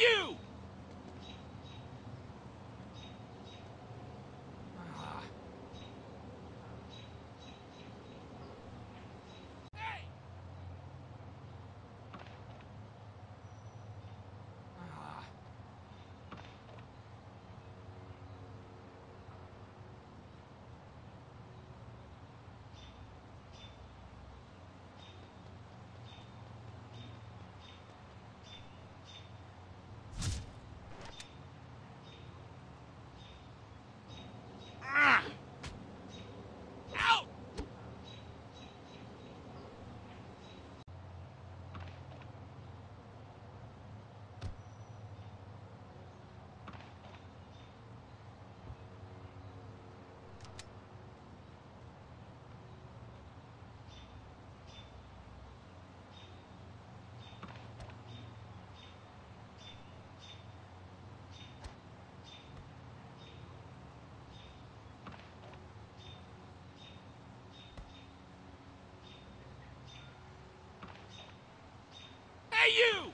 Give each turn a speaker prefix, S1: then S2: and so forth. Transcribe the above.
S1: you! You!